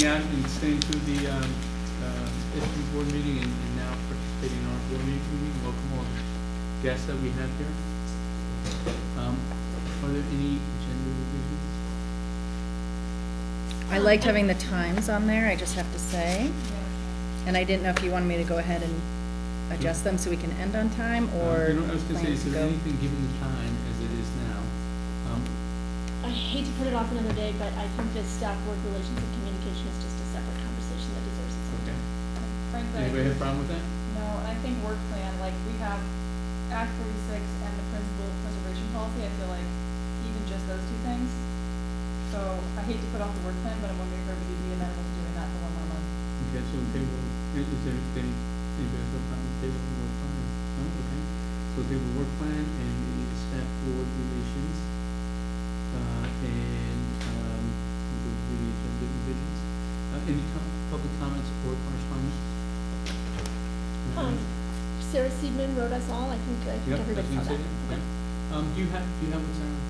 thank you for coming out and staying through the, um, uh, SB board meeting and, and now participating in our board meeting. Welcome all the guests that we have here. Um, are there any agenda revisions? I liked having the times on there, I just have to say. And I didn't know if you wanted me to go ahead and adjust them so we can end on time, Uh, or you know, I was gonna say, plan is there anything, given the time as it is now, um, I hate to put it off another day, but I think that staff work relations and communication is just a separate conversation that deserves its own. okay. Frankly, I Anybody have a problem with that? no, and I think work plan, like, we have Act forty-six and the principal preservation policy, I feel like even just those two things. So I hate to put off the work plan, but I'm wondering if everybody would be amenable to doing that for one more month. Okay, so table, is there any, anybody have a problem with table the work plan? No, okay. So table work plan and the staff board relations, uh, and, um, through the agenda revisions. Uh, any com- public comments or correspondence? Um, Sarah Seidman wrote us all, I think, I think Yep, I was everybody saw that. that, okay. Um, do you have, do you have what Sarah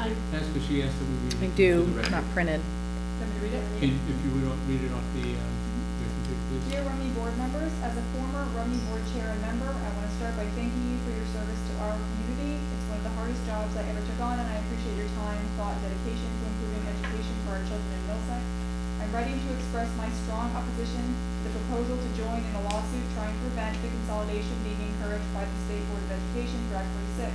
I, has, because she asked that we read it. I to do, the record. not printed. Want me to read it? Can, if you would uh, read it off the, um, your computer, please. Dear Rumney Board members, as a former Rumney Board Chair and member, I want to start by thanking you for your service to our community. It's one of the hardest jobs I ever took on, and I appreciate your time, thought, and dedication to improving education for our children in Middlesex. I'm ready to express my strong opposition to the proposal to join in a lawsuit trying to prevent the consolidation being encouraged by the State Board of Education Act 46.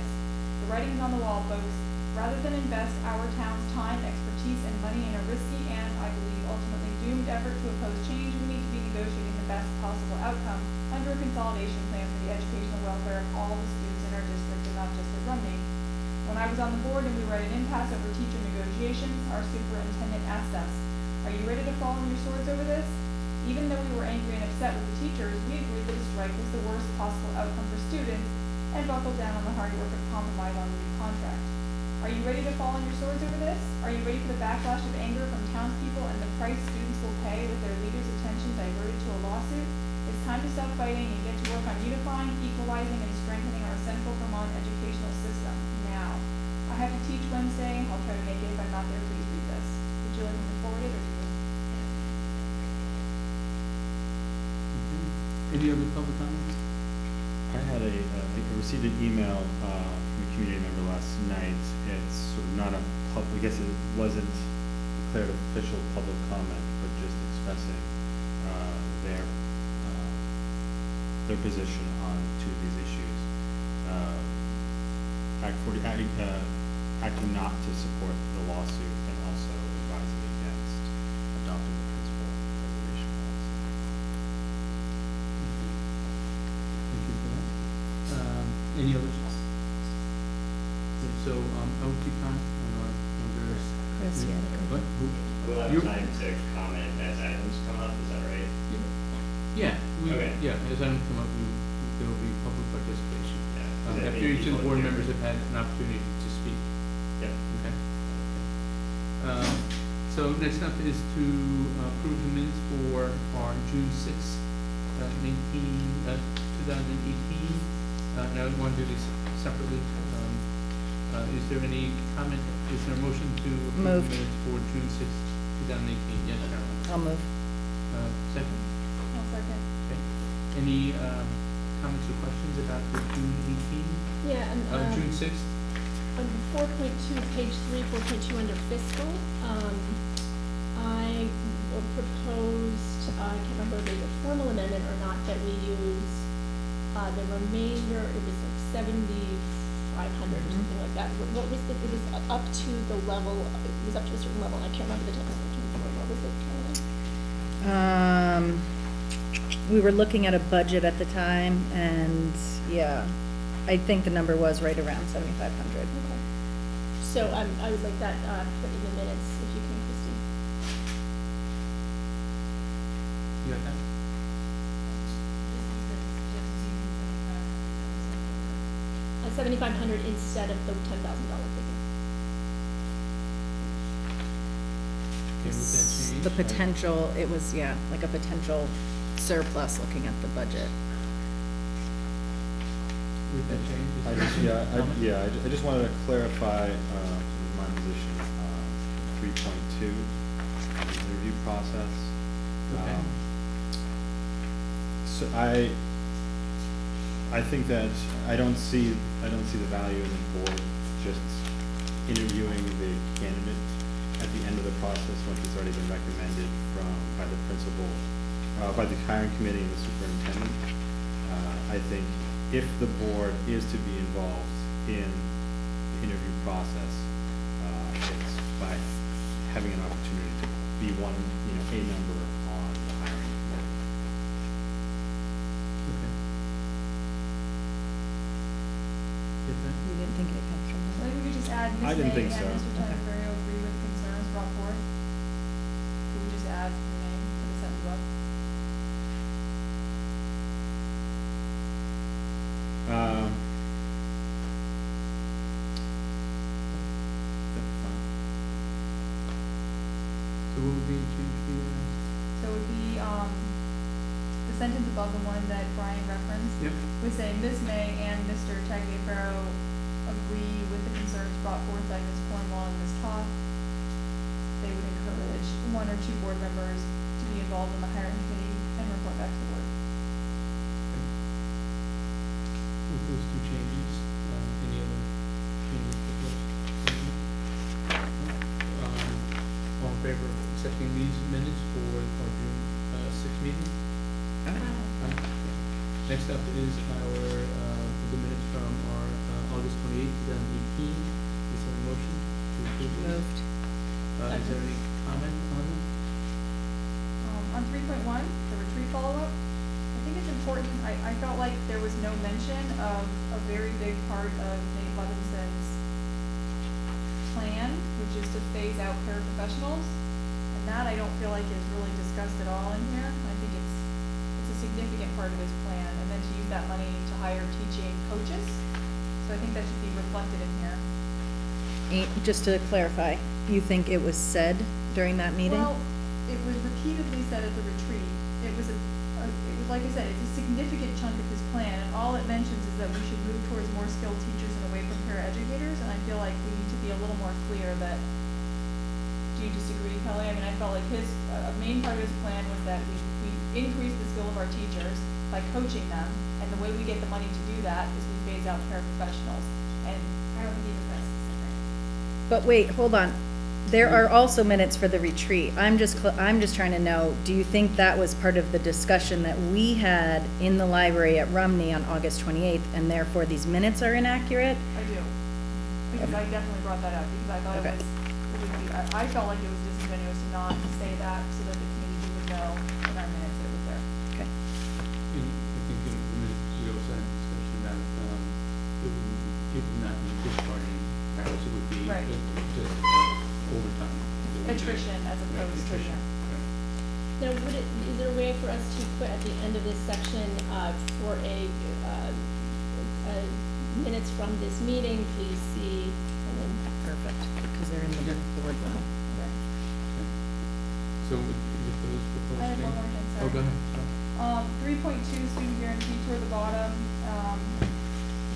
The writing's on the wall, folks. Rather than invest our town's time, expertise, and money in a risky and, I believe, ultimately doomed effort to oppose change, we need to be negotiating the best possible outcome under a consolidation plan for the educational welfare of all the students in our district and not just at Rumney. When I was on the board and we were at an impasse over teacher negotiations, our superintendent asked us, are you ready to fall on your swords over this? Even though we were angry and upset with the teachers, we agreed that a strike was the worst possible outcome for students and buckled down on the hard work of compromise on the new contract. Are you ready to fall on your swords over this? Are you ready for the backlash of anger from townspeople and the price students will pay with their leaders' attention diverted to a lawsuit? It's time to stop fighting and get to work on unifying, equalizing, and strengthening our central Vermont educational system now. I have to teach Wednesday. I'll try to make it. If I'm not there, please read this. Would you like me to forward it or Any other public comments? I had a, uh, I received an email, uh, from a community member last night. It's sort of not a public, I guess it wasn't declared official public comment, but just expressing, uh, their, uh, their position on two of these issues. Uh, Act forty, act, uh, acting not to support the lawsuit and also advising against adopting the principal preservation policy. Thank you for that. Um, any others? So, I would be kind, or, or there's. Chris, you had a What, who? We'll have You- time to comment as items come up, is that right? Yeah, we, Okay. yeah, as items come up, we, there will be public participation. Yeah, 'cause Um, I after think each of the people board here- members have had an opportunity to speak, Yep. okay? Um, so next up is to approve the minutes for our June sixth, uh, nineteen, uh, two thousand eighteen. Uh, now we want to do these separately. Um, uh, is there any comment, is there a motion to approve the minutes for June sixth, two thousand eighteen? Yes, Carolyn? I'll move. Uh, second? I'll second. Okay. Any, um, comments or questions about the June eighteen, yeah, and, uh, um, June sixth? on four point two, page three, four point two under fiscal, um, I w- proposed, I can't remember if it was a formal amendment or not, that we use, uh, the remainder, it was like seventy-five hundred or something like that. What what was the, it was up to the level, it was up to a certain level, I can't remember the text section what was it, Um, we were looking at a budget at the time, and, yeah, I think the number was right around seventy-five hundred. Okay. So, um, I would like that, uh, put in the minutes, if you can, Christie. You got that? Seventy-five hundred instead of the ten thousand dollar figure. Okay, with that change? The potential, it was, yeah, like a potential surplus looking at the budget. With that change? I just, yeah, I, yeah, I ju- I just wanted to clarify, um, sort of my position, um, three point two, the review process. Okay. Um, So I, I think that, I don't see, I don't see the value in the board just interviewing the candidate at the end of the process, once it's already been recommended from, by the principal, uh, by the hiring committee and the superintendent. Uh, I think if the board is to be involved in the interview process, uh, it's by having an opportunity to be one, you know, a member we could I didn't May think and so. Mr. Okay. Agree with concerns brought forth. Could we just add the name to the sentence above? Um. So what would be the change for? So it would be, um, the sentence above the one that Brian referenced. Yep. would say Ms. May and Mr. Tagliaferro agree with the concerns brought forth by Ms. Cornwall and Ms. Toth. They would encourage one or two board members to be involved in the hiring committee and report back to the board. With those two changes, uh, any other changes proposed? Um, all in favor of accepting these minutes for our June, uh, sixth meeting? Aye. Next up is our, uh, the minutes from our, August twenty-eighth, two thousand eighteen. Is there a motion to approve these? Moved. Uh, is there any comment on them? Um, on three point one, the retreat follow-up, I think it's important, I, I felt like there was no mention of a very big part of Nate Levenson's plan, which is to phase out paraprofessionals. And that I don't feel like is really discussed at all in here. I think it's, it's a significant part of his plan, and then to use that money to hire teaching coaches. So I think that should be reflected in here. Just to clarify, you think it was said during that meeting? Well, it was repeatedly said at the retreat, it was a, a- it was, like I said, it's a significant chunk of his plan, and all it mentions is that we should move towards more skilled teachers and away from paraeducators, and I feel like we need to be a little more clear that, do you disagree, Kelly? I mean, I felt like his, a main part of his plan was that we, we increase the skill of our teachers by coaching them, and the way we get the money to do that is we phase out paraprofessionals, and I don't think he was that specific. But wait, hold on. There are also minutes for the retreat. I'm just, cl- I'm just trying to know, do you think that was part of the discussion that we had in the library at Rumney on August twenty-eighth, and therefore these minutes are inaccurate? I do, because I definitely brought that up, because I thought it Okay. was, it would be- I, I felt like it was disingenuous to not say that, so that the community would know in our minutes that it was there. Okay. And I think in the minutes, we also had a discussion about, um, it would, it would not be discharging, perhaps it would be Right. just overtime. It would be- Attrition as opposed to, attrition, yeah. Now, would it, is there a way for us to put at the end of this section, uh, for a, uh, uh, minutes from this meeting, please see, and then, Perfect, because they're in the board one. So with, with those proposed I have one more thing, Oh, go ahead, sorry. Um, three point two, student guarantee toward the bottom, um,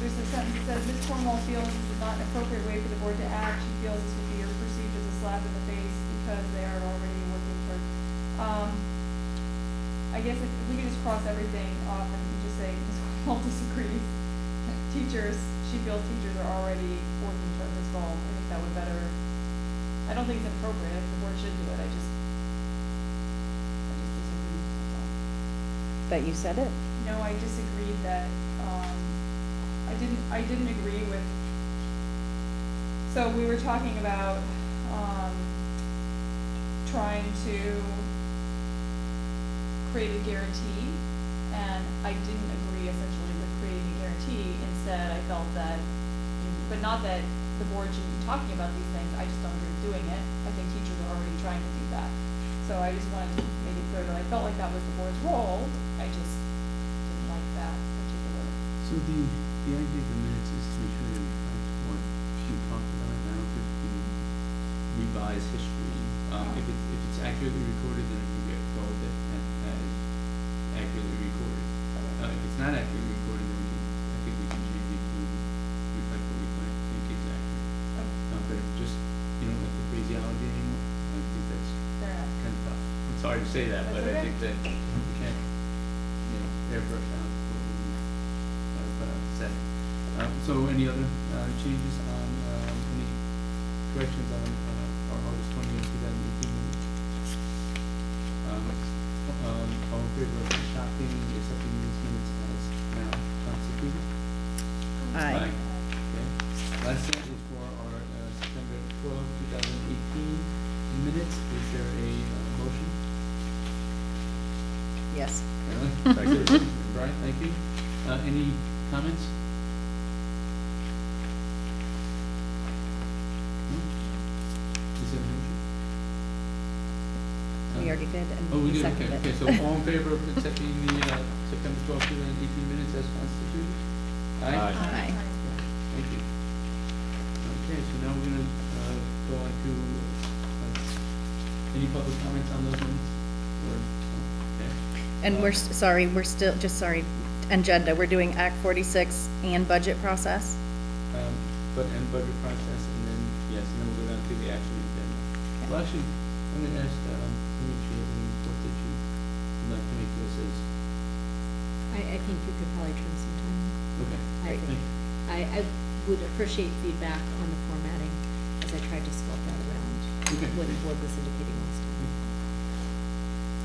there's a sentence that says, Ms. Cornwall feels this is not an appropriate way for the board to act, she feels this would be perceived as a slap in the face because they are already working toward, um, I guess if if we could just cross everything off and just say, Ms. Cornwall disagrees, teachers, she feels teachers are already working toward this goal, I think that would better, I don't think it's inappropriate, the board should do it, I just, I just disagree. That you said it? No, I disagreed that, I didn't, I didn't agree with, so we were talking about, um, trying to create a guarantee, and I didn't agree essentially with creating a guarantee. Instead, I felt that, but not that the board should be talking about these things, I just don't agree with doing it. I think teachers are already trying to do that. So I just wanted to make it clear that I felt like that was the board's role, I just didn't like that particular. So the, the idea of the minutes is to make sure it reflects what you talked about now, if you revise history. Um, if it's, if it's accurately recorded, then I think we have to go with it and as accurately recorded. Uh, if it's not accurately recorded, then we can, I think we can change it to reflect what we might think is accurate. Uh, but if just, you don't like the phraseology anymore, I think that's Fair enough. kind of tough. sorry to say that, but I okay. think that we can't, you know, airbrush out what we have uh, said. Um, so any other, uh, changes on, um, any corrections on, uh, our August twentieth, two thousand eighteen minutes? Um, um, all in favor of adopting, accepting these minutes as now constituted? Aye. Okay. Last set is for our uh, September twelfth, two thousand eighteen minutes. Is there a uh, motion? Yes. Second. Brian, thank you. Uh, Any comments? Did, and Oh, we did, okay, seconded okay, it. so all in favor of accepting the uh, September twelfth, two thousand eighteen minutes as constituted? Aye. Aye. Thank you. Okay, so now we're gonna, uh, go on to, uh, any public comments on those minutes? Or, okay. And we're, s- sorry, we're still, just sorry, agenda, we're doing Act forty-six and budget process? Um, but, and budget process, and then, yes, and then we'll go down to the action agenda. Well, actually, I'm gonna ask, um, Dimitri, any report that you would like to make to us as, I, I think you could probably trim some time. okay. I great, think. I, I would appreciate feedback on the formatting as I tried to sculpt that around Okay. what the board was indicating last time.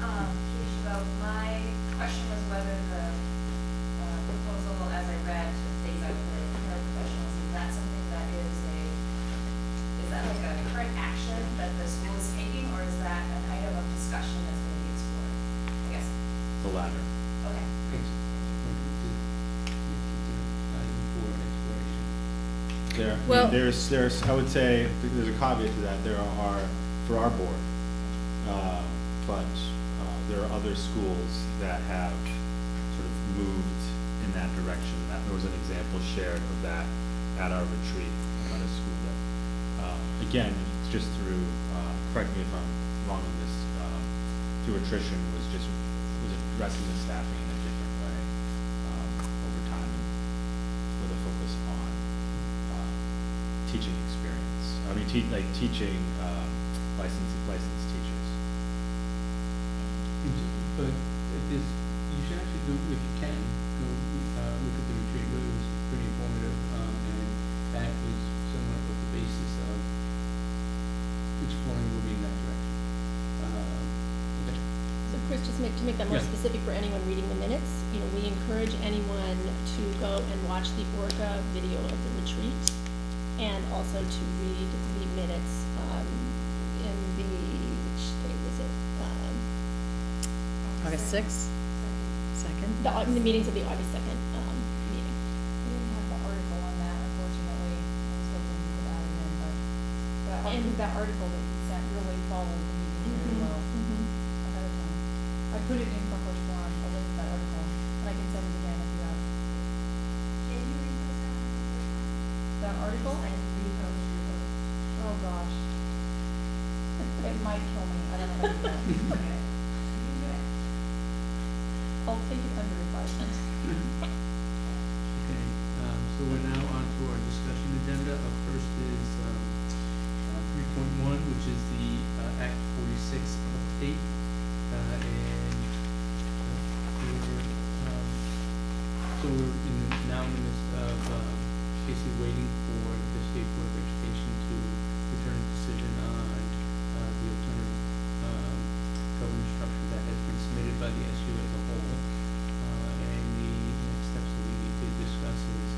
Um, Keisha, though, my question was whether the uh, proposal, as I read, states out for paraprofessionals, is that something that is a, is that like a current action that the school is taking, or is that an item of discussion that's going to be explored? I guess, The latter. okay. Thanks. Item for exploration. There, I Well- there's, there's, I would say, there's a caveat to that, there are, for our board, uh, but, uh, there are other schools that have sort of moved in that direction. That, there was an example shared of that at our retreat, at a school that, um, again, just through, uh, correct me if I'm wrong on this, um, through attrition was just, was addressing the staffing in a different way, um, over time with a focus on, uh, teaching experience. I mean, te- like teaching, um, licensed, licensed teachers. But this, you should actually go, if you can, go, uh, look at the retreat, it was pretty informative, um, and that was somewhat of the basis of exploring moving in that direction. Um, okay. So Chris, just make, to make that more Yeah. specific for anyone reading the minutes, you know, we encourage anyone to go and watch the Orca video of the retreat and also to read the minutes, um, in the, which day was it? Um, August sixth, second? the, au- the meetings of the August second, um, meeting. We didn't have the article on that, unfortunately. I was hoping we could add it in, but that, ar- And- that article waiting for the State Board of Education to return a decision on uh, the alternative um, governance structure that has been submitted by the SU as a whole. Uh, and the next steps that we need to discuss is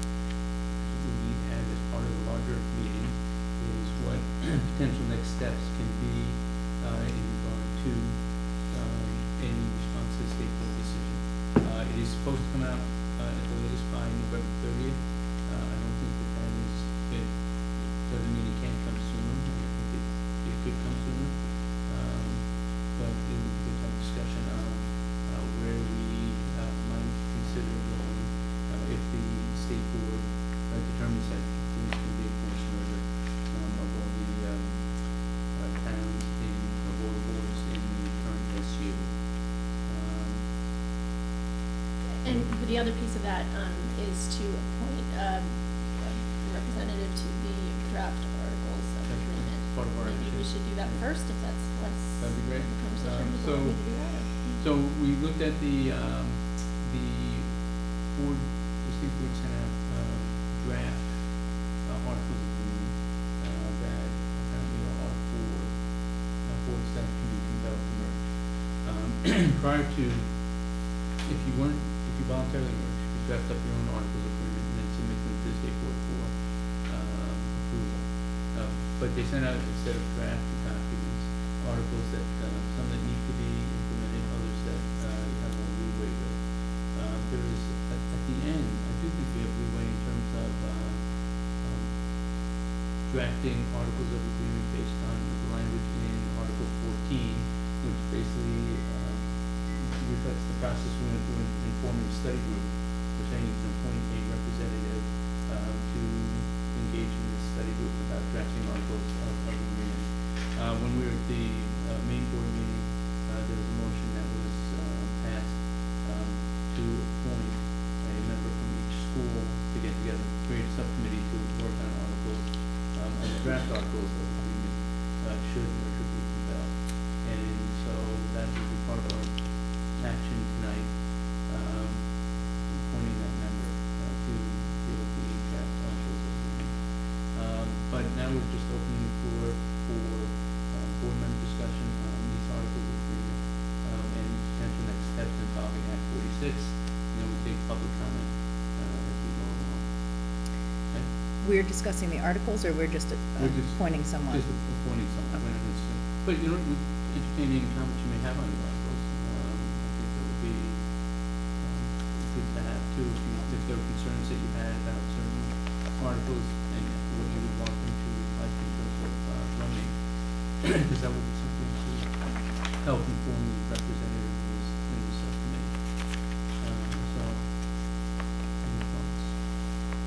we need to have as part of the larger meeting is what potential next steps can be uh, in regard to um, any response to the State Board decision. Uh, it is supposed to come out uh, at the latest by November 30th. The other piece of that, um, is to appoint, um, a representative to the draft articles of agreement. part of our Maybe we should do that first, if that's less. That'd be great. Um, so So, we do that, so we looked at the, um, the board, the state board sent out, um, draft, uh, articles of agreement, uh, that apparently are for, uh, boards that can be compelled to merge. Um, prior to, if you weren't, voluntarily you draft up your own articles of agreement and then submit them to the state board for, um, approval. Uh, but they sent out a set of draft documents, articles that, uh, some that need to be implemented, others that, uh, you have more leeway with. Um, there is, at, at the end, I do think we have leeway in terms of, uh, um, drafting articles of agreement based on the language in Article fourteen, which basically, um, reflects the process we went through in, in the study group. We're saying you can appoint a representative, um, to engage in this study group about drafting articles of, of agreement. Uh, when we were at the, uh, main board meeting, uh, there was a motion that was, uh, passed, um, to appoint a member from each school to get together, create a subcommittee to work on articles, um, on the draft articles of agreement, uh, should merger be compelled. And so that would be part of our action tonight, um, appointing that member, uh, to deal with the draft articles of agreement. Um, but now we're just opening the floor for, uh, board member discussion on these articles of agreement, um, and potential next steps involving Act forty-six. And then we'll take public comment, uh, as we go along. Okay? We're discussing the articles, or we're just uh, We're just- appointing someone? Just appointing someone, when it's, uh, but you know, entertain any comments you may have on the articles, um, I think that would be, um, good to have too, if you, if there were concerns that you had about certain articles and what you would want them to like in terms of, uh, running, because that would be something to help inform the representative in this, in this subcommittee. Um, so, any thoughts?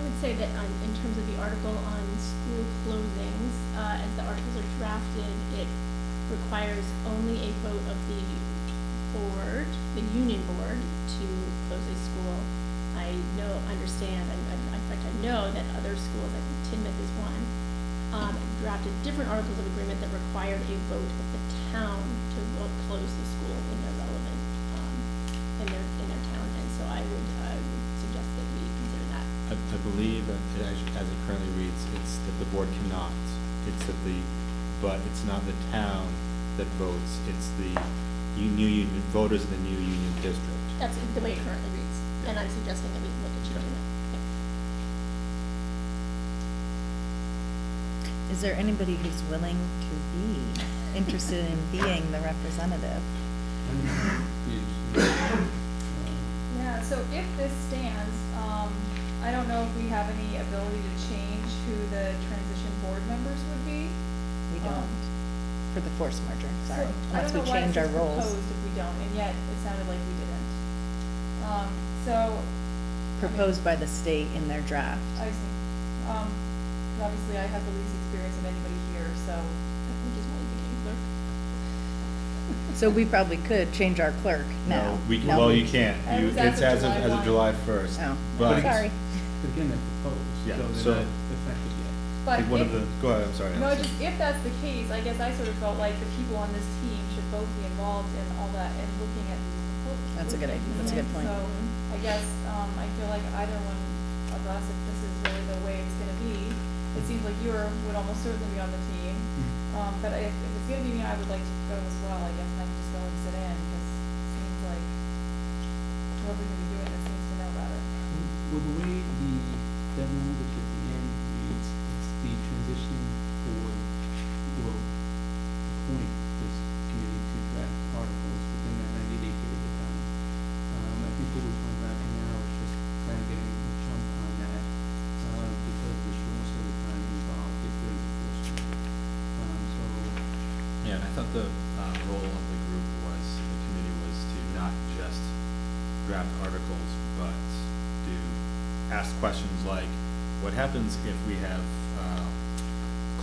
I would say that on, in terms of the article on school closings, uh, as the articles are drafted, it requires only a vote of the board, the union board, to close a school. I know, understand, and, and in fact, I know that other schools, I think Tinmouth is one, um, drafted different articles of agreement that required a vote of the town to vote, close the school in their relevant, um, in their, in their town, and so I would suggest that we consider that. I, I believe, that it as it currently reads, it's that the board cannot, it's that the, but it's not the town that votes, it's the u- new union, voters of the new union district. That's the way it currently reads, and I'm suggesting that we look at changing that. Is there anybody who's willing to be interested in being the representative? Be interested. Yeah, so if this stands, um, I don't know if we have any ability to change who the transition board members would be. We Um, don't, for the force merger, sorry, So, I unless don't we know why it change our says roles. proposed if we don't, and yet it sounded like we didn't. Um, so, Proposed by the state in their draft. I see. Um, 'cause obviously I have the least experience of anybody here, so, I think just when you clerk. So we probably could change our clerk now. No, We, No. well, you can't, it you, was as it's of as of, July as of 1. July first. Oh, But, sorry. But again, they're proposed, Yeah, so so- they're not effective yet. I but think one of if- the, go ahead, I'm sorry. No, Allison. just if that's the case, I guess I sort of felt like the people on this team should both be involved in all that and looking at these proposals. That's a good idea. That's a good point. So, I guess, um, I feel like either one of us, if this is really the way it's gonna be, it seems like you would almost certainly be on the team. Mhm. Um, but if, if it's gonna be me, I would like to go as well, I guess, and I can just go and sit in, because it seems like whoever's gonna be doing this seems to know about it. Well, the way the deadline which at the end reads, it's the transition board will appoint this committee to draft articles within that ninety day period of time. Um, I think what we're talking about now is just kind of getting a jump on that, uh, because there's shortness of the time involved if there is a forced merger. Um, so, Yeah, and I thought the, uh, role of the group was, the committee was to not just draft articles, but to ask questions like, what happens if we have, uh,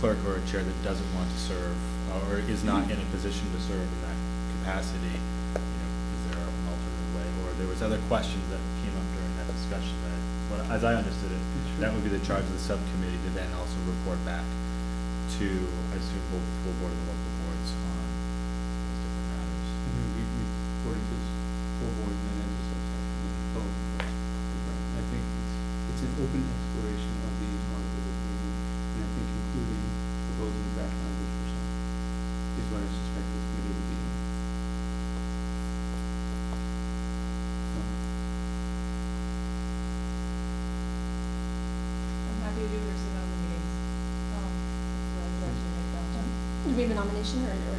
clerk or a chair that doesn't want to serve, or is not in a position to serve in that capacity? You know, is there an alternate way, or there was other questions that came up during that discussion that, what, as I understood it, that would be the charge of the subcommittee to then also report back to, I assume, both Do a nomination or, or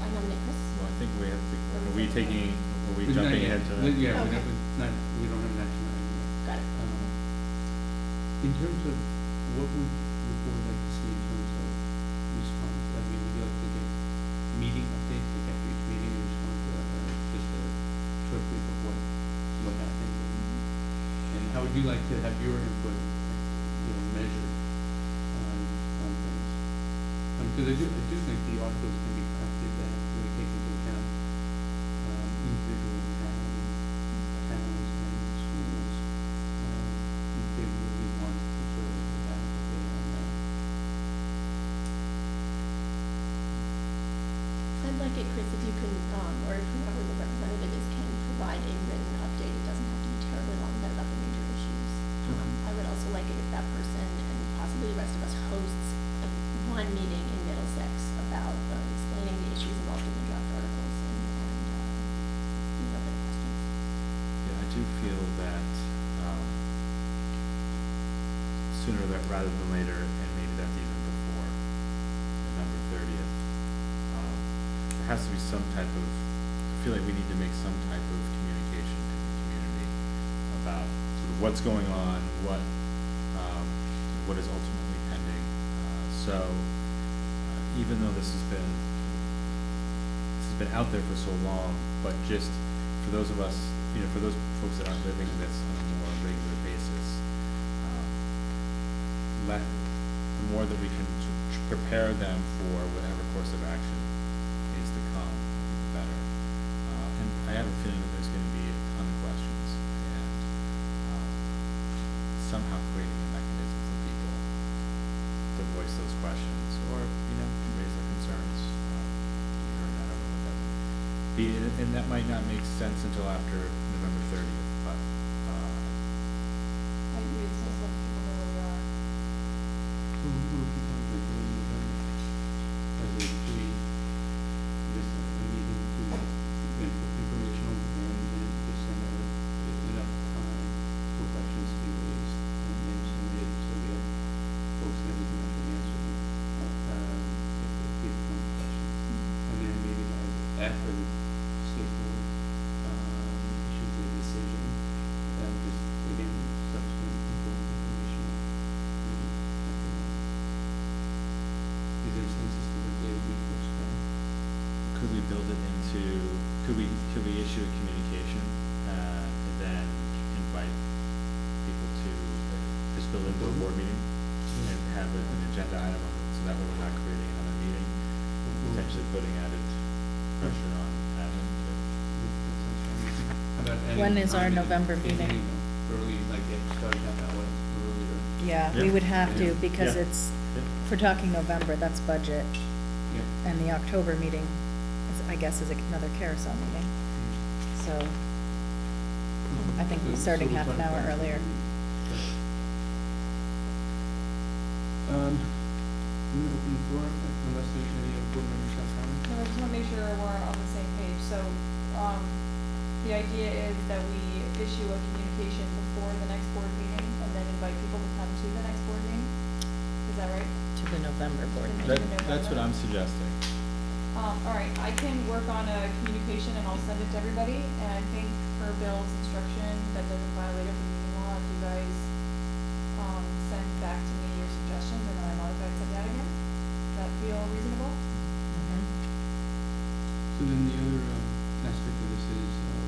I nominate Chris? Well, I think we have to, are we taking, are we But not jumping yet. ahead to But that? Yeah, we Okay. don't, not, we don't have an action item yet. Got it. Um, In terms of what would the board like to see in terms of response, I mean, would you like to get meeting updates, like after each meeting, and respond to, uh, just a short brief of what, what happened? And how would you like to have your input, you know, measured on, on things? Um, because I do, I do think the articles can be crafted that really take into account, um, individual towns, towns and schools, um, if they really want to sort of advocate on that. I'd like it, Chris, if you can, um, or if whoever the representative is, can provide a written update. It doesn't have to be terribly long, but about the major issues. Um, I would also like it if that person and possibly the rest of us hosts one meeting in Middlesex about, uh, explaining the issues involved in the draft articles and, and, uh, these open questions. Yeah, I do feel that, um, sooner rather than later, and maybe that's even before November thirtieth, um, there has to be some type of, I feel like we need to make some type of communication to the community about sort of what's going on, what, um, what is ultimately pending. Uh, so, uh, even though this has been, this has been out there for so long, but just for those of us, you know, for those folks that aren't living this on a more regular basis, um, let, the more that we can prepare them for whatever course of action is to come, the better. Uh, and I have a feeling that there's gonna be a ton of questions, and, um, somehow creating a mechanism for people to voice those questions, or, you know, to raise their concerns, uh, to be, and that might not make sense until after November thirtieth, but, uh, I agree, it's nice letting people know where we are. So who would be talking about doing November? As a three, just a meeting to, in- informational and then just send out enough time for questions to be raised and then submitted so we have folks that we can actually answer them, um, if, if people come with questions. And then maybe have, after the state board, um, issues a decision, uh, just again, subsequent people informational. meeting after that. Is there a sense as to what day of the week works better? could we build it into, could we, could we issue a communication, uh, and then invite people to, uh, just build into a board meeting? And have it an agenda item on it, so that way we're not creating another meeting, potentially putting added pressure on admin to. How about adding When is our November meeting? Early, like get started out that way, earlier. Yeah, we Yeah. would have to, Yeah. because Yeah. it's, Yeah. if we're talking November, that's budget, Yeah. and the October meeting is, I guess, is another carousel meeting, so. I think So- starting so we'll half an start hour back. earlier. Um, I'm gonna open the floor unless there's any other board members have comments. No, I just wanna make sure we're on the same page, so, um, the idea is that we issue a communication before the next board meeting and then invite people to come to the next board meeting? Is that right? To the November board meeting. That, that's what I'm suggesting. Um, all right, I can work on a communication and I'll send it to everybody, and I think per Bill's instruction, that doesn't violate open meeting law, if you guys, um, send back to me your suggestions, and then I modify and send that again. Does that feel reasonable? Mhm. So then the other, um, aspect of this is, uh,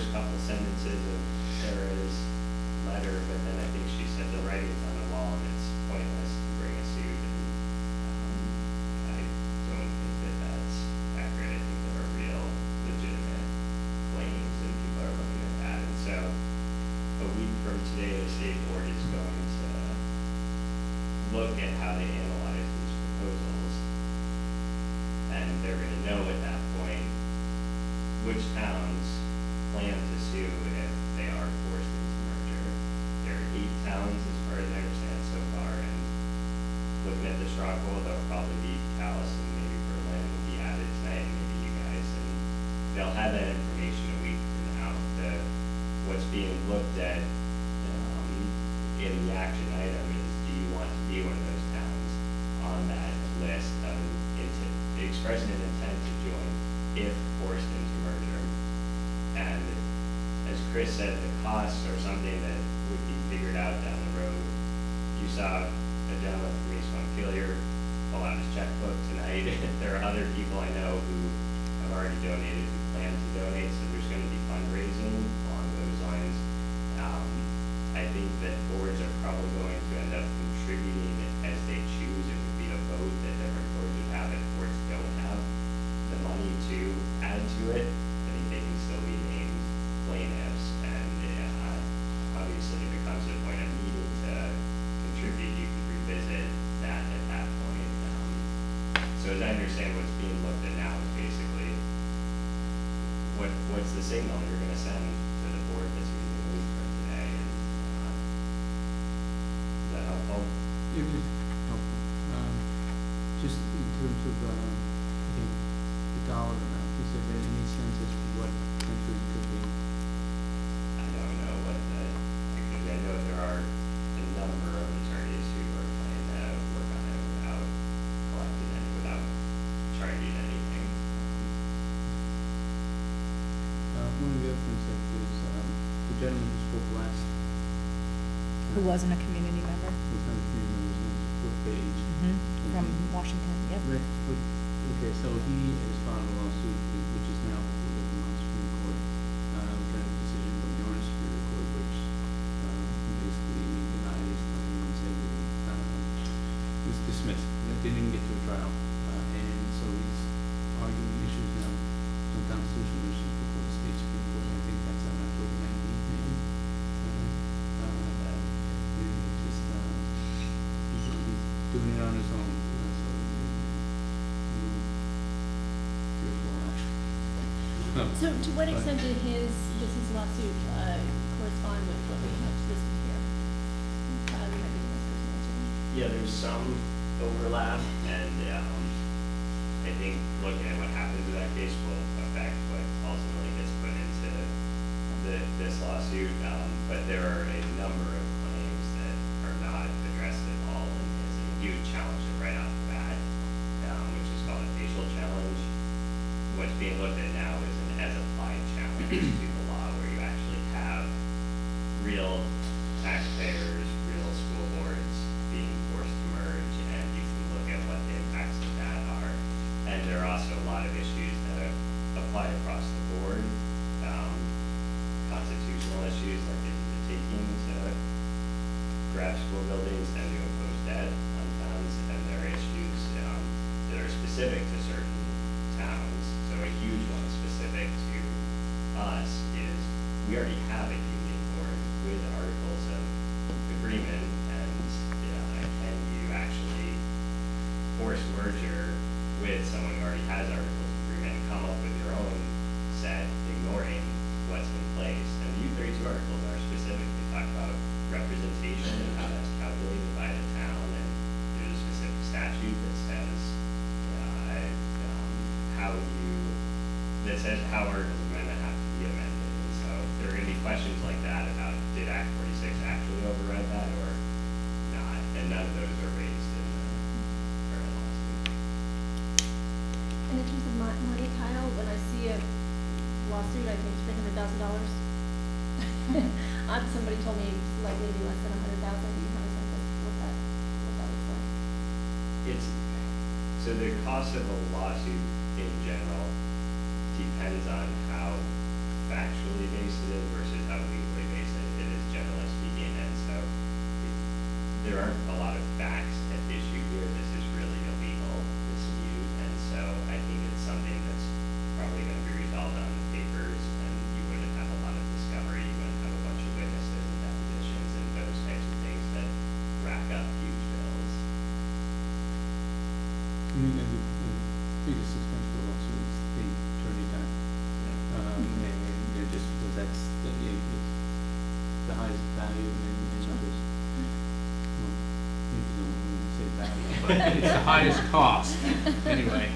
first couple sentences of Sarah's letter, but then I think she said the writing's on the wall and it's pointless to bring a suit, and, um, I don't think that that's accurate, I think there are real legitimate claims and people are looking at that, and so a week from today, the state board is going to look at how they analyze these proposals. And they're gonna know at that point which towns plan to sue if they are forced into merger. There are eight towns, as far as I understand so far, and looking at the Stronghold, there'll probably be Calais and maybe Berlin will be added tonight, and maybe you guys, and they'll have that information a week from now. The, what's being looked at, um, in the action item is, do you want to be one of those towns on that list of intent, expressing an intent to join if forced into merger? And as Chris said, the costs are something that would be figured out down the road. You saw a gentleman from East Montpelier pull out his checkbook tonight. There are other people I know who have already donated, who plan to donate, so there's gonna be fundraising along those lines. Um, I think that boards are probably going to end up contributing as they choose. It would be a vote that different boards would have, if boards don't have the money to add to it, I think they can still be named plaintiffs, and, uh, obviously, if it comes to the point of needing to contribute, you could revisit that at that point. Um, So as I understand what's being looked at now is basically, what, what's the signal you're gonna send to the board that's meeting a week from today, and, uh, is that helpful? It was helpful. Um, just in terms of, um, again, the dollar amount, is there any sense as to what potentially could be? I don't know what the, because I know there are a number of attorneys who are planning to work on it without collecting it, without charging anything. Uh, one of the other things that was, um, the gentleman who spoke last. Who wasn't a community member? Was not a community member, his name was Brooke Paige. From Washington, yep. Right, but, okay, so he has filed a lawsuit, whi- which is now before the Vermont Supreme Court, uh, we got a decision from the Orange Superior Court, which, um, basically denied his claim and said that, um, it was dismissed, that they didn't get to a trial, uh, and so he's arguing issues now, some constitutional issues before the state Supreme Court, I think that's on October nineteenth, maybe. Uh, uh, and it's just, uh, he's, he's doing it on his own, uh, so. mm, Three or four hours. So to what extent did his, does his lawsuit, uh, correspond with what we have listed here? Tyler, you might be the best person to answer that. Yeah, there's some overlap, and, um, I think looking at what happens in that case will affect what ultimately gets put into the, this lawsuit, um, but there are a number of claims that are not addressed at all and his, a huge challenge it right off the bat, um, which is called a facial challenge. What's being looked at now is an the law, where you actually have real taxpayers, real school boards being forced to merge, and you can look at what the impacts of that are. And there are also a lot of issues that apply across the board, um, constitutional issues like if the taking to grab school buildings and to impose debt on towns, and there are issues, um, that are specific to we already have a union board with articles of agreement, and you can you actually force merger with someone who already has articles of agreement and come up with your own set, ignoring what's in place? And the U32 articles are specific. Talk about representation and how that's calculated by the town, and there's a specific statute that says uh, um, how you that says how articles possible. it's the highest cost, anyway.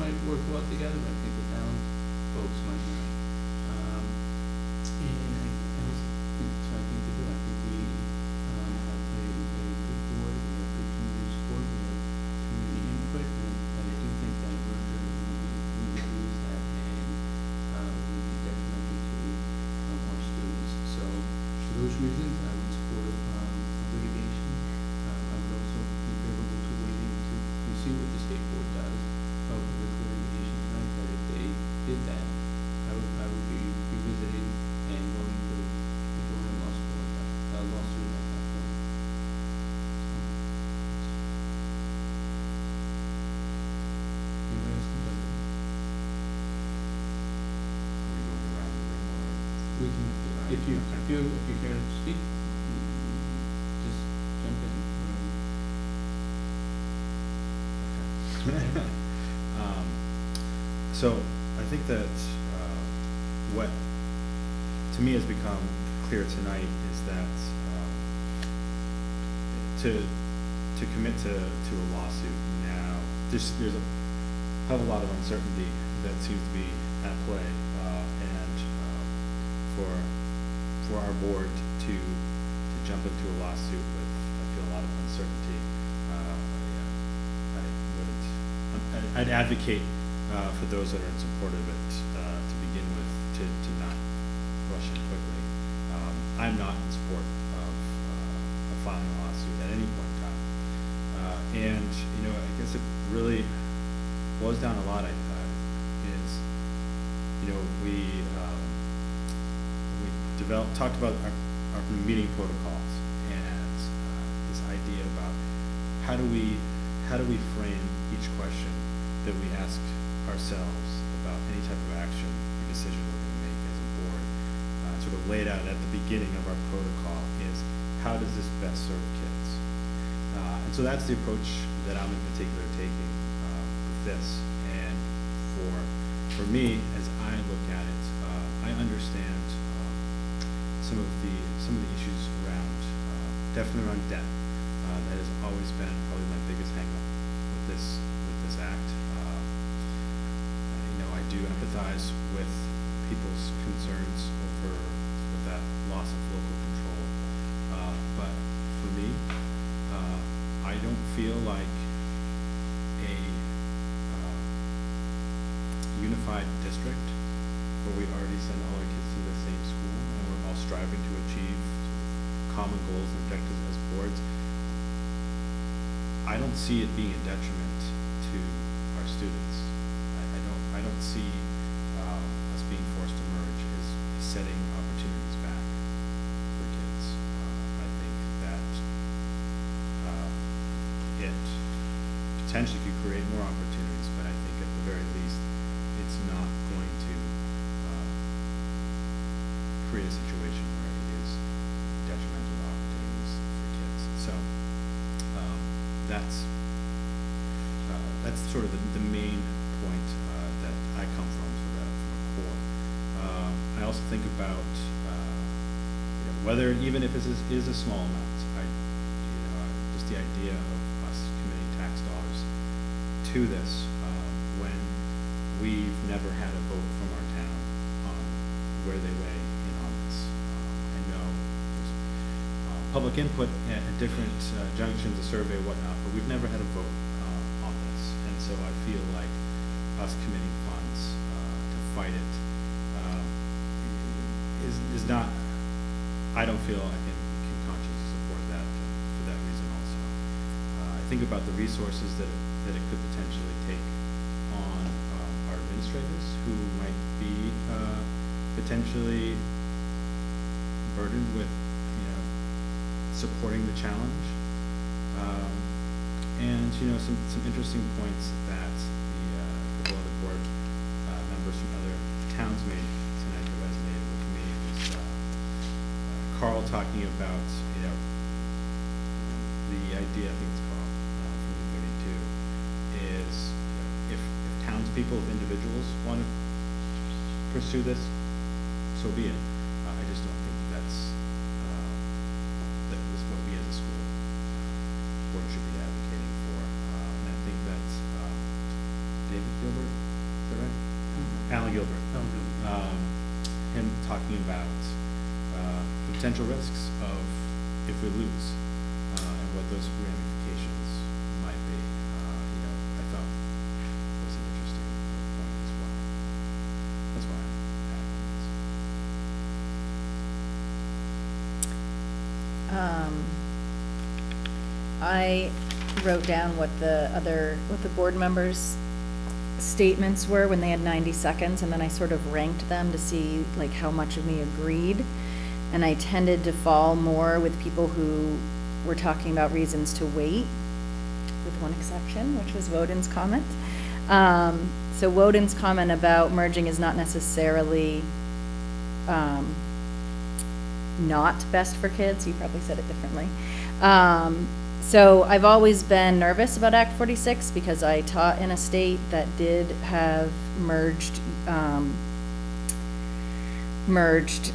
might work well together. I think the town folks might. you. If you, if you care to speak, just jump in. Okay. um, so I think that uh, what to me has become clear tonight is that um, to to commit to, to a lawsuit now, there's, there's a a lot of uncertainty that seems to be at play for our board to, to jump into a lawsuit with, I feel, a lot of uncertainty. Uh, I uh, would advocate uh, for those that are in support of it uh, to begin with to, to not rush it quickly. Um, I'm not in support of, uh, filing a lawsuit at any point in time. and, you know, I guess it really boils down a lot I, is, you know, we developed, talked about our, our meeting protocols and, uh, this idea about how do we, how do we frame each question that we ask ourselves about any type of action or decision we're gonna make as a board? Uh, sort of laid out at the beginning of our protocol is, how does this best serve kids? Uh, and so that's the approach that I'm in particular taking, uh, with this. And for, for me, as I look at it, uh, I understand, some of the, some of the issues around, uh, definitely around debt. Uh, that has always been probably my biggest hangup with this, with this act. Uh, you know, I do empathize with people's concerns over, with that loss of local control. Uh, but for me, uh, I don't feel like a, unified district where we already send all our kids to the same school and we're all striving to achieve common goals and objectives as boards. I don't see it being a detriment to our students. I, I don't, I don't see, um, us being forced to merge as setting opportunities back for kids. Uh, I think that, uh, it potentially could create more opportunities, create a situation where it is detrimental to opportunities for kids. So, um, that's, uh, that's sort of the, the main point, uh, that I come from, sort of from a core. Um, I also think about, uh, you know, whether, even if it is, is a small amount, I, you know, just the idea of us committing tax dollars to this, um, when we've never had a vote from our town on where they weigh in on this. Um, I know there's, uh, public input at, at different uh, junctions, a survey, whatnot, but we've never had a vote, uh, on this. And so I feel like us committing funds, uh, to fight it, um, is, is not, I don't feel I can, can consciously support that uh, for that reason also. Uh, I think about the resources that, it- that it could potentially take on, um, our administrators who might be, uh, potentially burdened with, supporting the challenge. Um, and, you know, some, some interesting points that the, uh, other board, uh, members from other towns made tonight that resonated with me was, uh, uh, Carl talking about, you know, the idea, I think it's Carl, uh, from the thirty-two, is, you know, if, if townspeople, if individuals wanna pursue this, so be it. Uh, I just don't think that's, uh, that was what we as a school board should be advocating for. Uh, and I think that's, um, David Gilbert, is that right? Alan Gilbert. Oh, no. Um, him talking about, uh, the potential risks of if we lose, uh, and what those ramifications might be, uh, you know, I thought was an interesting point as well. That's why I'm adding this. Um, I wrote down what the other, what the board members' statements were when they had ninety seconds, and then I sort of ranked them to see like how much of me agreed. And I tended to fall more with people who were talking about reasons to wait, with one exception, which was Woden's comment. Um, so Woden's comment about merging is not necessarily, um, not best for kids, you probably said it differently. Um, so I've always been nervous about Act forty-six because I taught in a state that did have merged, um, merged,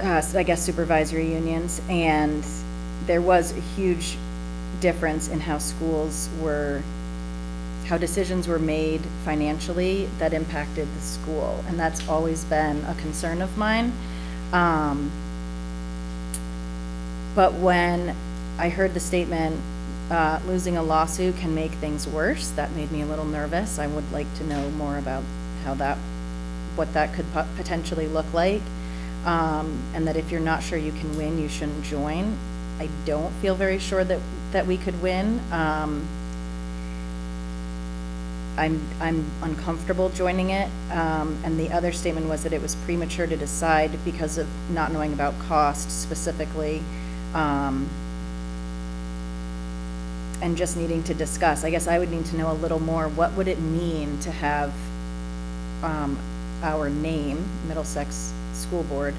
uh, I guess supervisory unions, and there was a huge difference in how schools were, how decisions were made financially that impacted the school, and that's always been a concern of mine. Um, but when I heard the statement uh, losing a lawsuit can make things worse. That made me a little nervous. I would like to know more about how that, what that could potentially look like. Um, and that if you're not sure you can win, you shouldn't join. I don't feel very sure that, that we could win. Um, I'm, I'm uncomfortable joining it. Um, and the other statement was that it was premature to decide because of not knowing about cost specifically. Um, and just needing to discuss. I guess I would need to know a little more. What would it mean to have, um, our name, Middlesex School Board,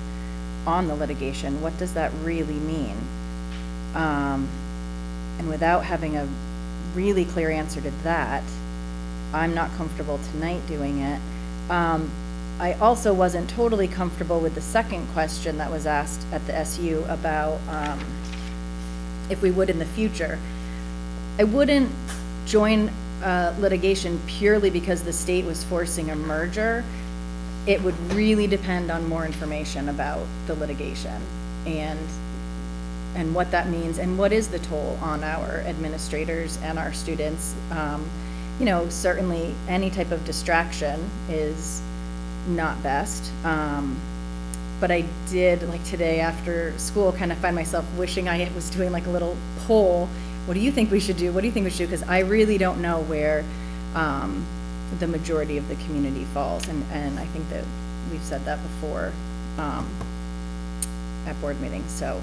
on the litigation? What does that really mean? Um, and without having a really clear answer to that, I'm not comfortable tonight doing it. Um, I also wasn't totally comfortable with the second question that was asked at the SU about, um, if we would in the future. I wouldn't join, uh, litigation purely because the state was forcing a merger. It would really depend on more information about the litigation and and what that means and what is the toll on our administrators and our students. Um, you know, certainly any type of distraction is not best. Um, but I did, like today after school, kind of find myself wishing I was doing like a little poll. What do you think we should do? What do you think we should do? Because I really don't know where um, the majority of the community falls. And, and I think that we've said that before um, at board meetings. So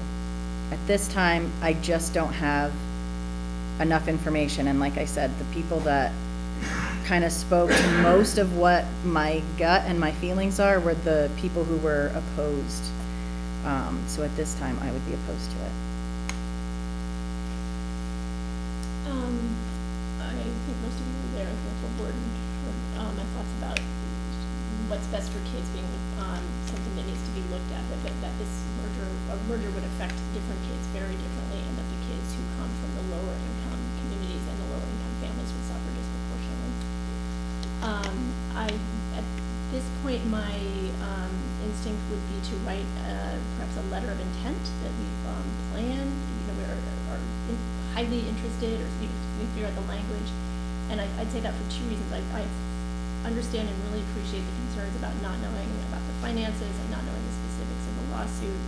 at this time, I just don't have enough information. And like I said, the people that kind of spoke to most of what my gut and my feelings are were the people who were opposed. Um, so at this time, I would be opposed to it. Um, I think most of you were there, I think full board, and heard, um, my thoughts about what's best for kids being, um, something that needs to be looked at, that, that this merger, a merger would affect different kids very differently, and that the kids who come from the lower income communities and the lower income families would suffer disproportionately. Um, I, at this point, my, um, instinct would be to write, uh, perhaps a letter of intent that we've, um, planned, you know, we are, in- highly interested, or, you know, we figure out the language. And I, I'd say that for two reasons, I, I understand and really appreciate the concerns about not knowing about the finances and not knowing the specifics of the lawsuit.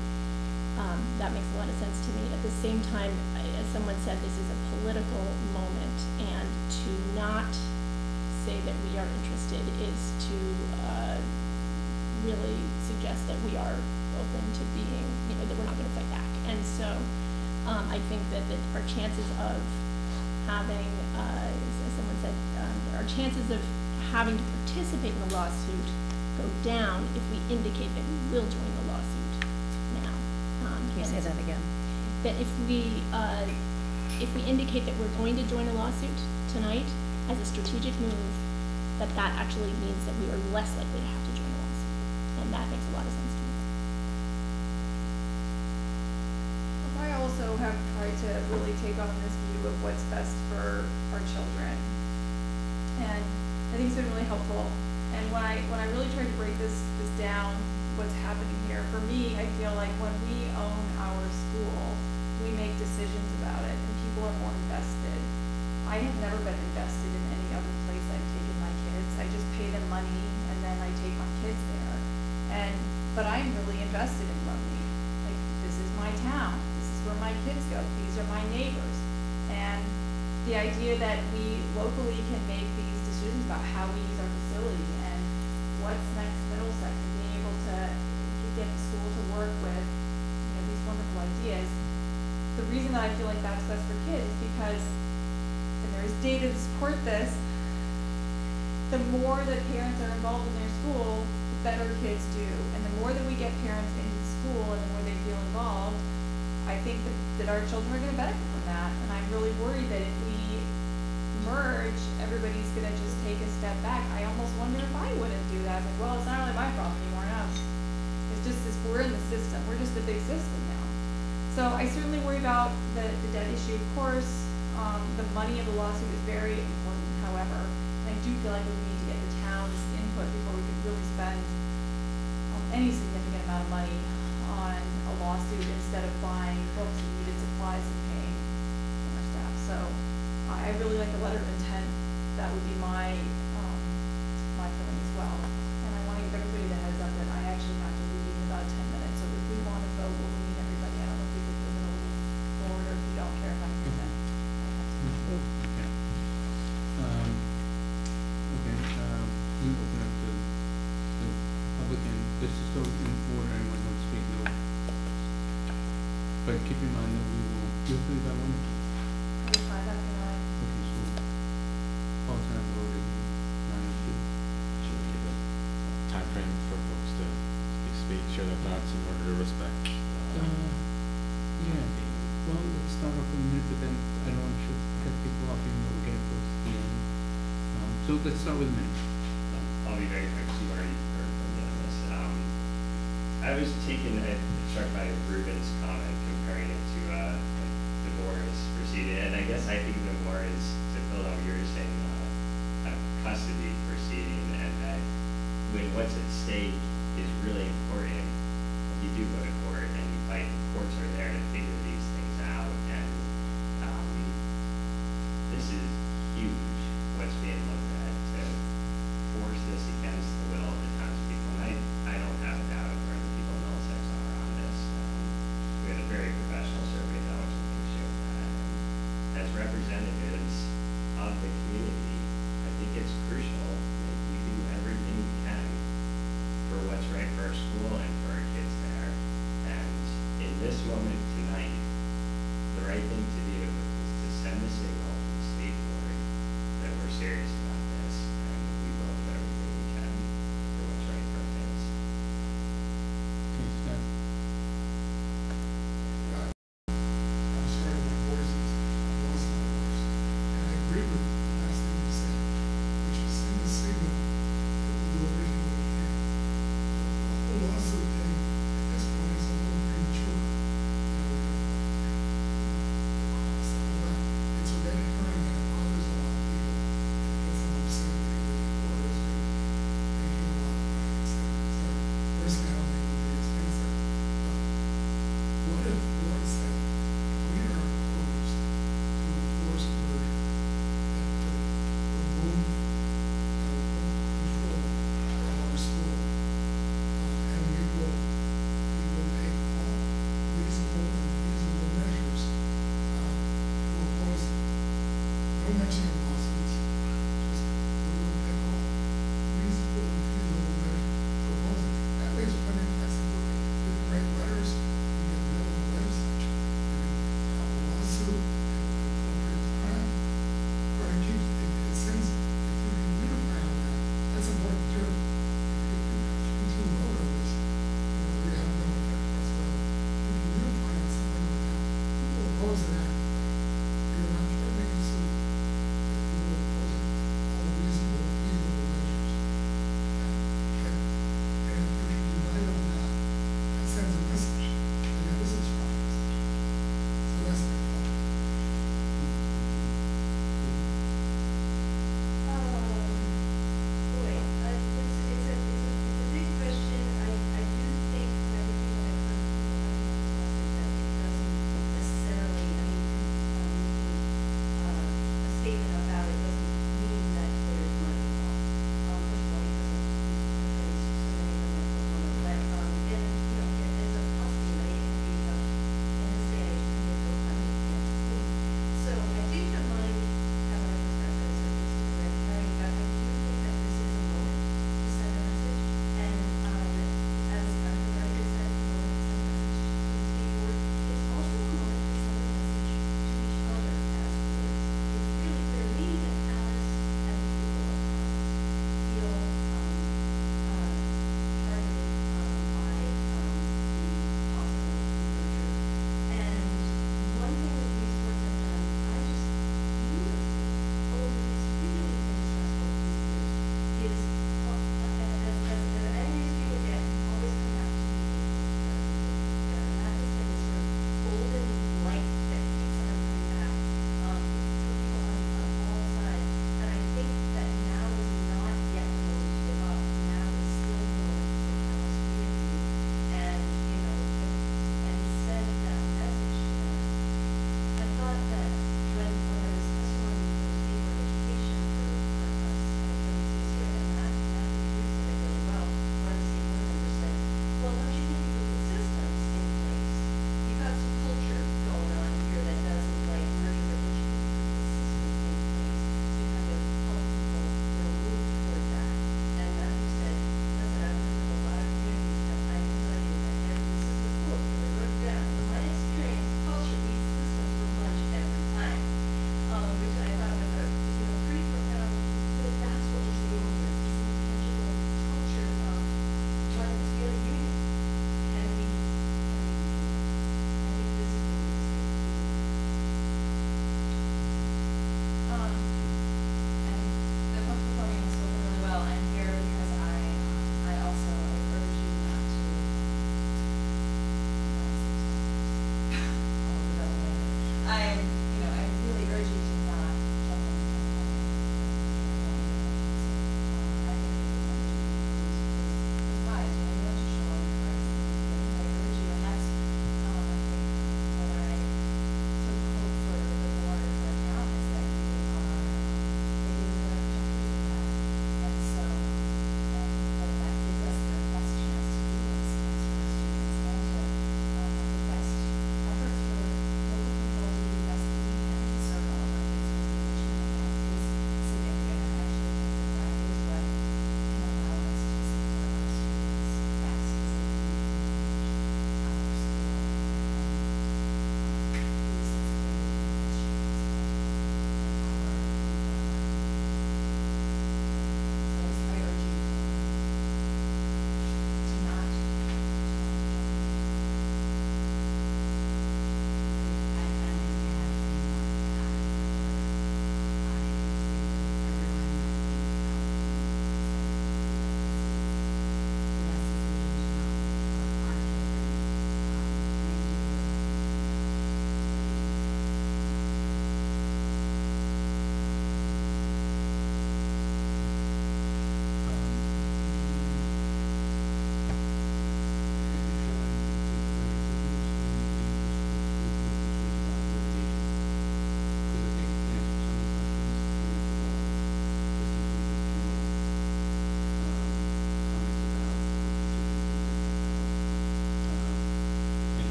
Um, that makes a lot of sense to me. At the same time, as someone said, this is a political moment, and to not say that we are interested is to, uh, really suggest that we are open to being, you know, that we're not gonna fight back. And so, um, I think that, that our chances of having, uh, as someone said, um, our chances of having to participate in the lawsuit go down if we indicate that we will join the lawsuit now. Um, Can you say that again? That if we, uh, if we indicate that we're going to join a lawsuit tonight as a strategic move, that that actually means that we are less likely to have to join a lawsuit. And that makes a lot of sense to me. I also have tried to really take on this view of what's best for our children. And I think it's been really helpful. And when I, when I really try to break this, this down, what's happening here, for me, I feel like when we own our school, we make decisions about it and people are more invested. I have never been invested in any other place I've taken my kids. I just pay them money and then I take my kids there. And, but I'm really invested in Rumney. Like, this is my town. This is where my kids go. These are my neighbors. And the idea that we locally can make decisions about how we use our facility and what's next to Middlesex and being able to get the school to work with, you know, these wonderful ideas. The reason that I feel like that's best for kids is because, and there's data to support this, the more that parents are involved in their school, the better kids do. And the more that we get parents into school and the more they feel involved, I think that, that our children are gonna benefit from that. And I'm really worried that if we merge, everybody's gonna just take a step back. I almost wonder if I wouldn't do that. It's like, well, it's not really my problem anymore now. It's just this, we're in the system. We're just a big system now. So I certainly worry about the, the debt issue, of course. Um, the money of the lawsuit is very important, however. And I do feel like we need to get the town's input before we could really spend um, any significant amount of money on a lawsuit instead of buying books and needed supplies and paying our staff. So I really like the letter of intent. That would be my sure that that's in order to respect. Uh, uh yeah. Well, let's start off with a minute, but then I don't want to cut people off even though we're close to the end. Um, so let's start with a minute. I'll be very quick. You've already heard from me on this. Um, I was taken struck by Ruben's comment comparing it to uh, divorce the proceeding, and I guess I think the more is to build up your saying, uh, a custody proceeding, and that when what's at stake is really important you do go to court and you like courts are there to figure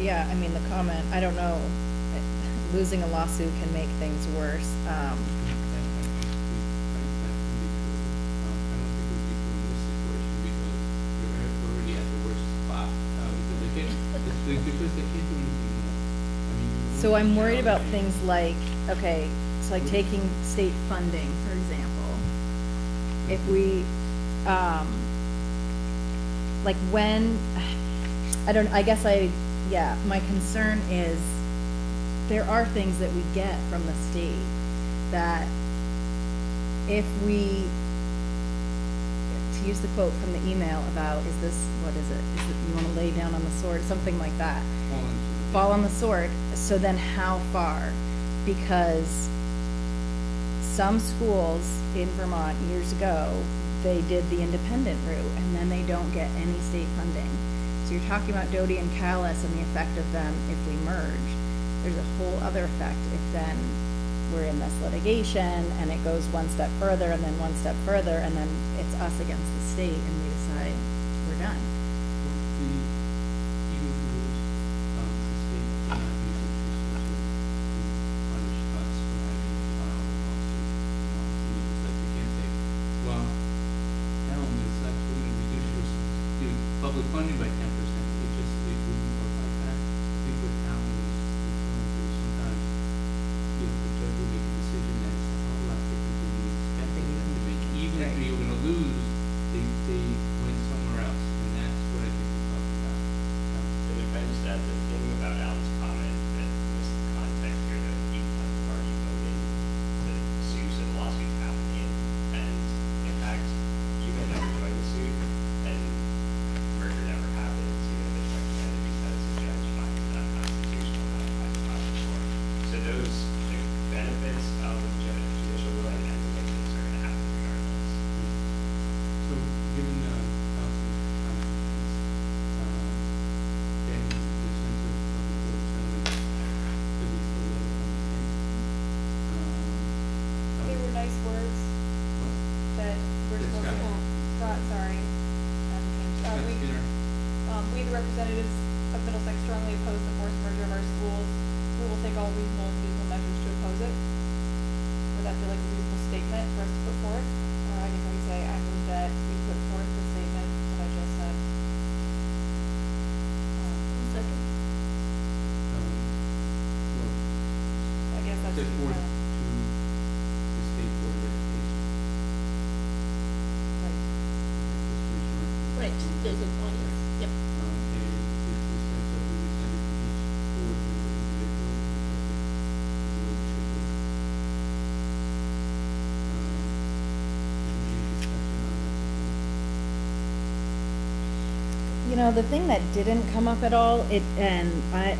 Yeah, I mean, the comment, I don't know, losing a lawsuit can make things worse. Um, So I'm worried about things like, okay, it's like taking state funding, for example. If we, um, like when, I don't, I guess I yeah, my concern is there are things that we get from the state that if we to use the quote from the email about is this what is it, is it you want to lay down on the sword? Something like that. Fall on the sword. So then how far? Because some schools in Vermont years ago they did the independent route and then they don't get any state funding. So you're talking about Doty and Calais and the effect of them if we merge. There's a whole other effect if then we're in this litigation and it goes one step further and then one step further and then it's us against the state and we decide we're done. You know, the thing that didn't come up at all, it, and I,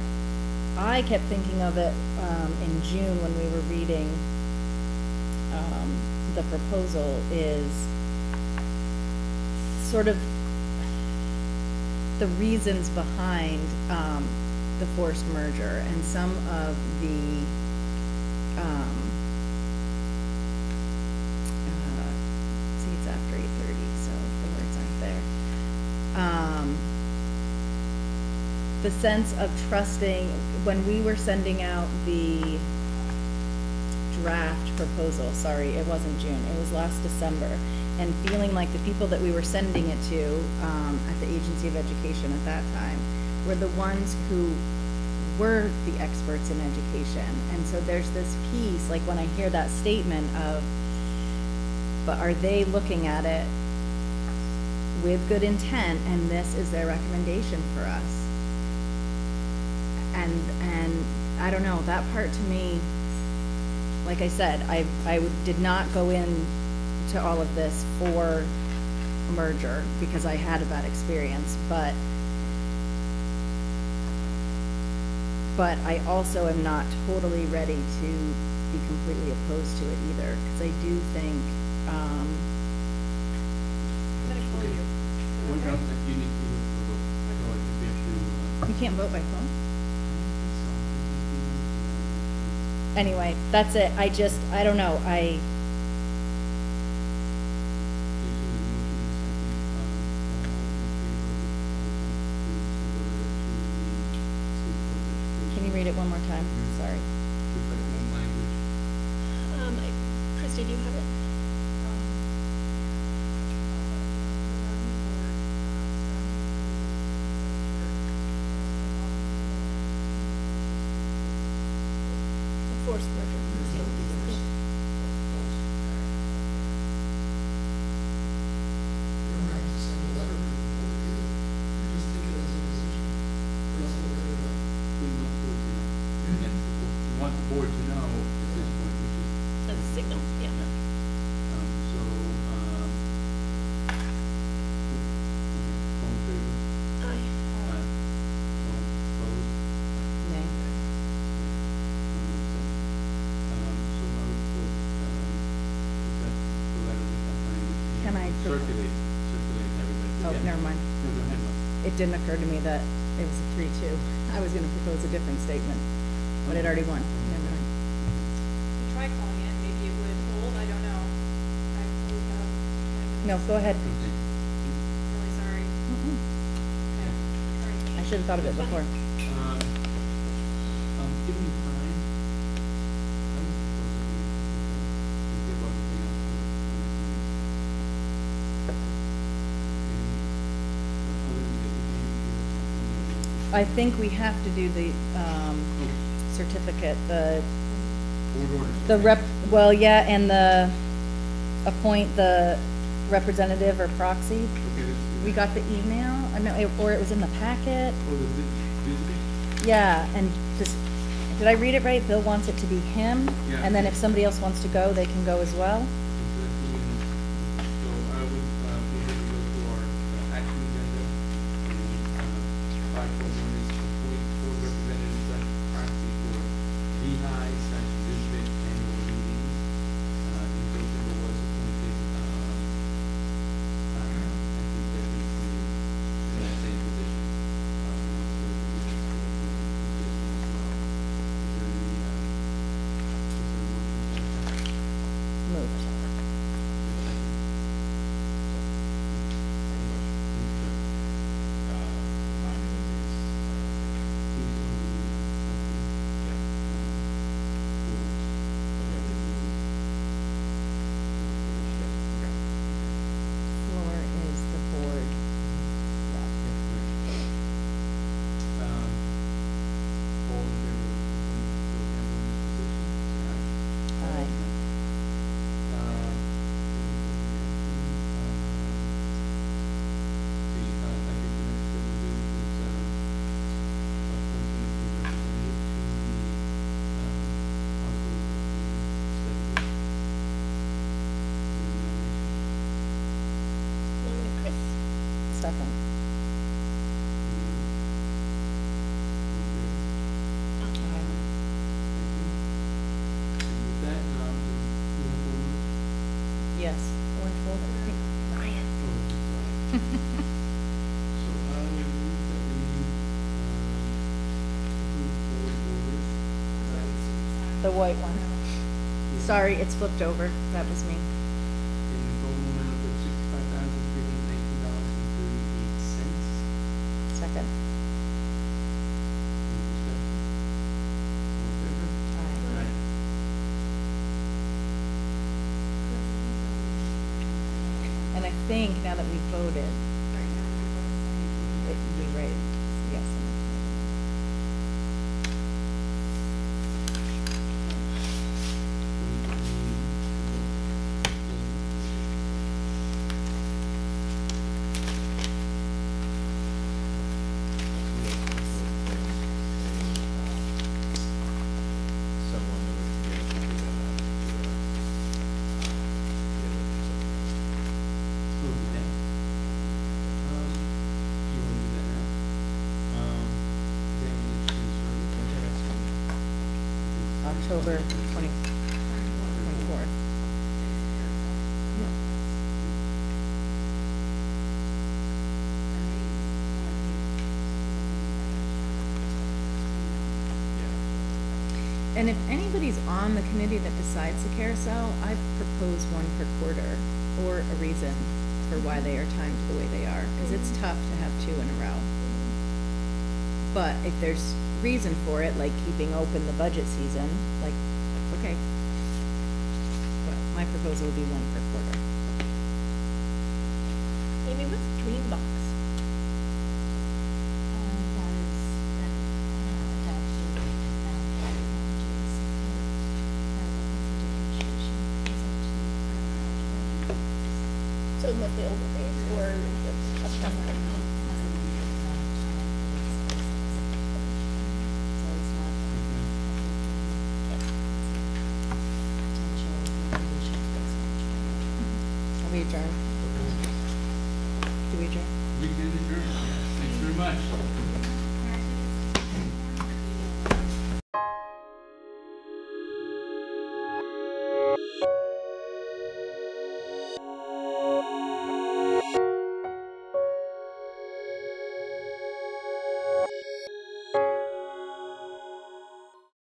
I kept thinking of it, um, in June when we were reading, um, the proposal is sort of the reasons behind, um, the forced merger and some of the, um, uh, see, it's after eight thirty, so the words aren't there. Um, the sense of trusting, when we were sending out the draft proposal, sorry, it wasn't June, it was last December, and feeling like the people that we were sending it to, um, at the Agency of Education at that time, were the ones who were the experts in education. And so there's this piece, like when I hear that statement of, but are they looking at it with good intent and this is their recommendation for us? And, and I don't know, that part to me, like I said, I, I did not go in to all of this for merger because I had a bad experience, but but I also am not totally ready to be completely opposed to it either, because I do think, um, What you need to, so I think we have to, uh, you can't vote by phone. Anyway, that's it, I just, I don't know, I, can you read it one more time? Sorry. Um, I- Christie, do you have it? Forced merger. You don't have to send a letter to the board either. You just take it as a position. Or else we'll write it up. You want the board to know at this point, which is As a signal, yeah. Um, so, um, all in favor? Aye. Aye. All opposed? Nay. Um, so I would put, um, is that the letter with that language? and Can I pro- Circulate, circulate everybody. Oh, Yeah. Never mind. No, go ahead, Mike. It didn't occur to me that it was a three-two. I was gonna propose a different statement, but it already won, never mind. We tried calling in, maybe it would hold, I don't know. I, we have. No, go ahead. Really sorry. Mm-mm. Okay. All right. I should have thought of it before. I think we have to do the, um, certificate, the, Board orders. the rep, well, yeah, and the, appoint the representative or proxy. Okay, We got the email, I know, it- or it was in the packet. Oh, the vis- visiting? Yeah, and just, did I read it right? Bill wants it to be him? Yeah. And then if somebody else wants to go, they can go as well? Yes. Orange folder. Ryan. so I would move that we, um, approve The white one. Sorry, it's flipped over. That was me. October twenty, twenty-fourth. Yeah. And if anybody's on the committee that decides the carousel, I propose one per quarter or a reason for why they are timed the way they are, because it's tough to have two in a row. But if there's reason for it, like keeping open the budget season, like, okay. But my proposal would be one per